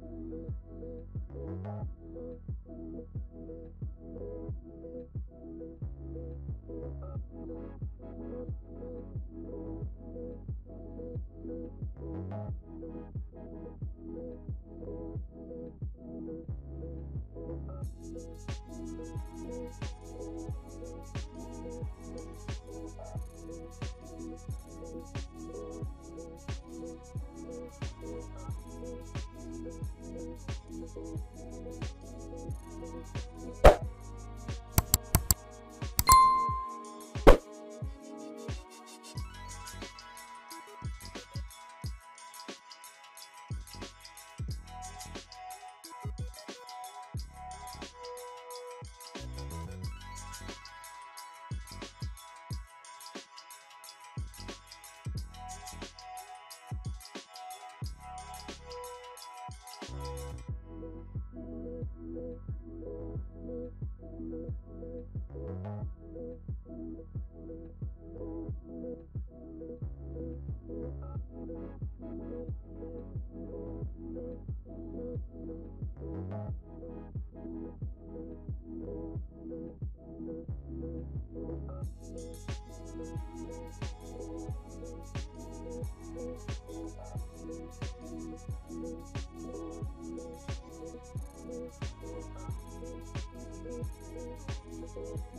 Thank you.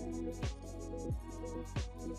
I'm not the only